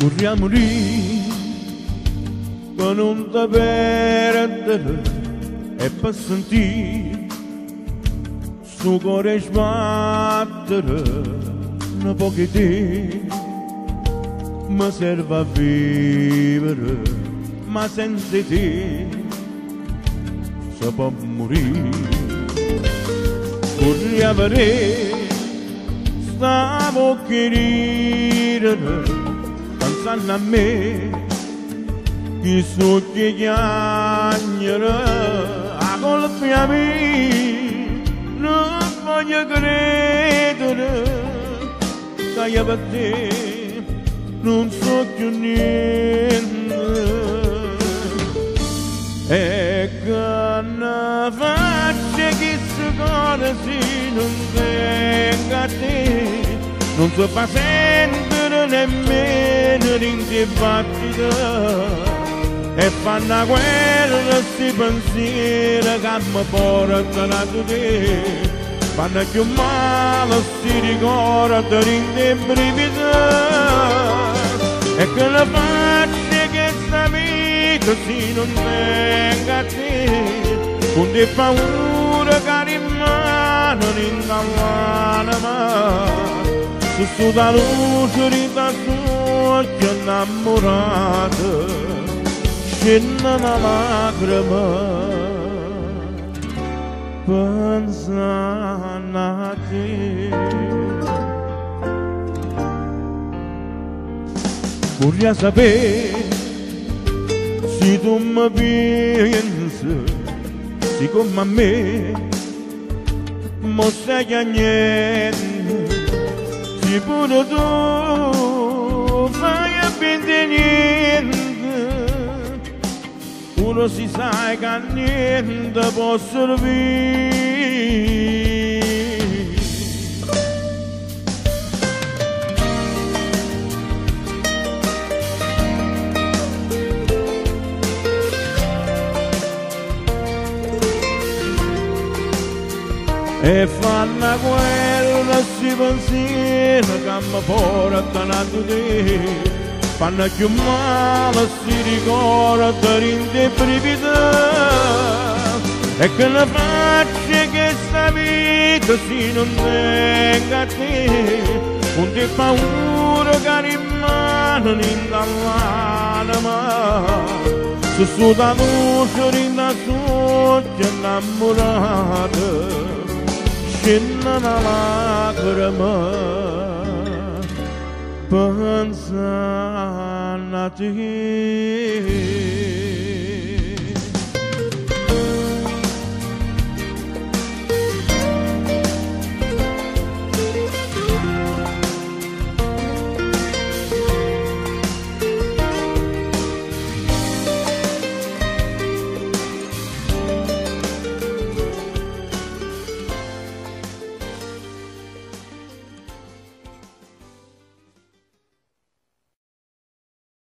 Curiamoli con un davvero e per sentire su cuore sbattere una pochettino mi serve a vivere ma senza te si può morire Curiamoli stavo a chi so che chiagnere a colpa mia non voglio credere che io per te non so più niente. E che ne faccio che si nemmeno in dibattito e fanno la guerra sti pensieri che mi portano a te fanno più male sti ricordi in te brividi e che ne faccio che sta vita se non venga a te. Con te paura che rimangono in l'anima su su da luce di una lacrima pensando a te Vorrei sapere se tu mi pensi, siccome a me non sai niente, uno si sa che niente può servire. e fanno guerra si pensiero che mi portano a te fanno più male si ricorda rinde prività e che la faccia che sta vita si non nega a te non ti paura che rimane nell'anima se suda luce rinda soggia innamorata scende una lacrima Pansanati